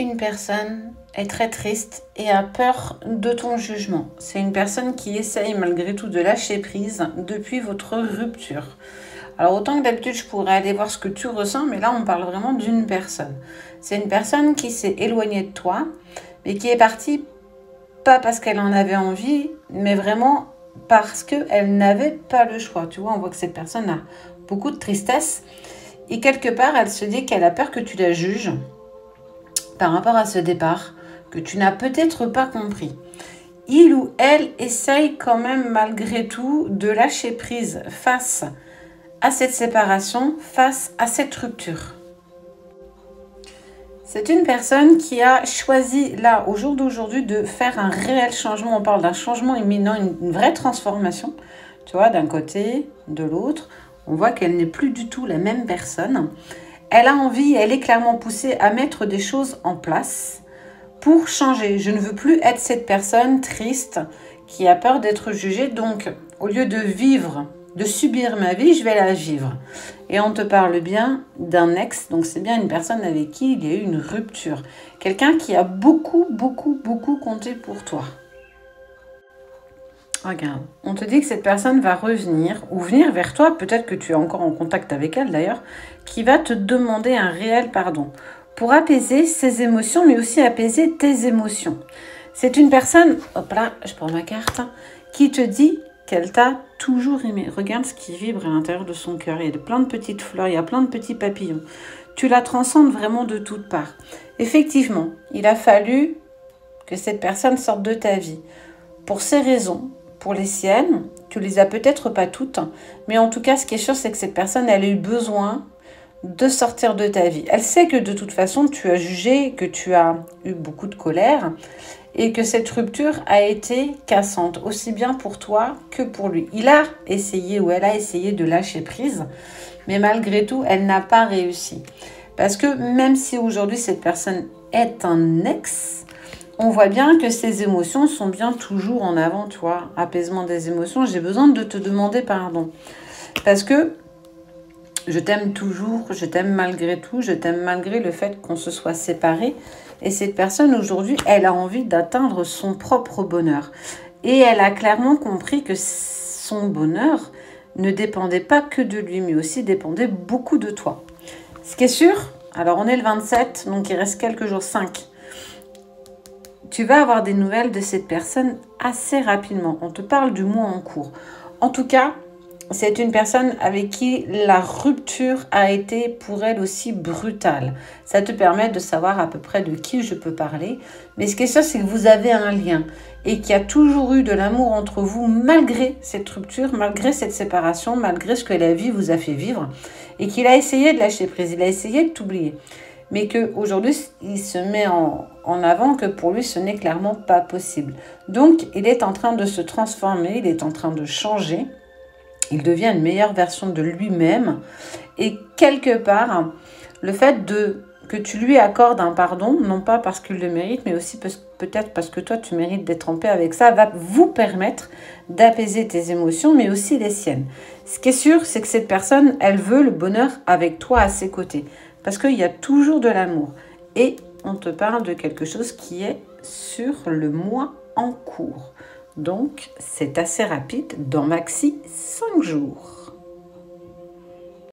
Une personne est très triste et a peur de ton jugement. C'est une personne qui essaye malgré tout de lâcher prise depuis votre rupture. Alors autant que d'habitude je pourrais aller voir ce que tu ressens, mais là on parle vraiment d'une personne. C'est une personne qui s'est éloignée de toi, mais qui est partie pas parce qu'elle en avait envie, mais vraiment parce qu'elle n'avait pas le choix. Tu vois, on voit que cette personne a beaucoup de tristesse et quelque part elle se dit qu'elle a peur que tu la juges par rapport à ce départ que tu n'as peut-être pas compris. Il ou elle essaye quand même malgré tout de lâcher prise face à cette séparation, face à cette rupture. C'est une personne qui a choisi là, au jour d'aujourd'hui, de faire un réel changement. On parle d'un changement imminent, une vraie transformation. Tu vois, d'un côté, de l'autre. On voit qu'elle n'est plus du tout la même personne elle a envie, elle est clairement poussée à mettre des choses en place pour changer. Je ne veux plus être cette personne triste qui a peur d'être jugée. Donc, au lieu de vivre, de subir ma vie, je vais la vivre. Et on te parle bien d'un ex, donc c'est bien une personne avec qui il y a eu une rupture. Quelqu'un qui a beaucoup, beaucoup, beaucoup compté pour toi. Regarde, on te dit que cette personne va revenir ou venir vers toi, peut-être que tu es encore en contact avec elle d'ailleurs, qui va te demander un réel pardon pour apaiser ses émotions, mais aussi apaiser tes émotions. C'est une personne, hop là, je prends ma carte, qui te dit qu'elle t'a toujours aimé. Regarde ce qui vibre à l'intérieur de son cœur. Il y a plein de petites fleurs, il y a plein de petits papillons. Tu la transcendes vraiment de toutes parts. Effectivement, il a fallu que cette personne sorte de ta vie. Pour ces raisons, pour les siennes. Tu les as peut-être pas toutes, mais en tout cas, ce qui est sûr, c'est que cette personne, elle a eu besoin de sortir de ta vie. Elle sait que de toute façon, tu as jugé, que tu as eu beaucoup de colère et que cette rupture a été cassante, aussi bien pour toi que pour lui. Il a essayé ou elle a essayé de lâcher prise, mais malgré tout, elle n'a pas réussi. Parce que même si aujourd'hui cette personne est un ex, on voit bien que ces émotions sont bien toujours en avant, tu vois. Apaisement des émotions, j'ai besoin de te demander pardon. Parce que je t'aime toujours, je t'aime malgré tout, je t'aime malgré le fait qu'on se soit séparés. Et cette personne aujourd'hui, elle a envie d'atteindre son propre bonheur. Et elle a clairement compris que son bonheur ne dépendait pas que de lui, mais aussi dépendait beaucoup de toi. Ce qui est sûr, alors on est le 27, donc il reste quelques jours, 5 tu vas avoir des nouvelles de cette personne assez rapidement. On te parle du mois en cours. En tout cas, c'est une personne avec qui la rupture a été pour elle aussi brutale. Ça te permet de savoir à peu près de qui je peux parler. Mais ce qui est sûr, c'est que vous avez un lien et qu'il y a toujours eu de l'amour entre vous malgré cette rupture, malgré cette séparation, malgré ce que la vie vous a fait vivre et qu'il a essayé de lâcher prise, il a essayé de t'oublier mais qu'aujourd'hui, il se met en, avant que pour lui, ce n'est clairement pas possible. Donc, il est en train de se transformer, il est en train de changer, il devient une meilleure version de lui-même. Et quelque part, le fait de que tu lui accordes un pardon, non pas parce qu'il le mérite, mais aussi peut-être parce que toi, tu mérites d'être en paix avec ça, va vous permettre d'apaiser tes émotions, mais aussi les siennes. Ce qui est sûr, c'est que cette personne, elle veut le bonheur avec toi à ses côtés. Parce qu'il y a toujours de l'amour. Et on te parle de quelque chose qui est sur le mois en cours. Donc, c'est assez rapide, dans maxi 5 jours.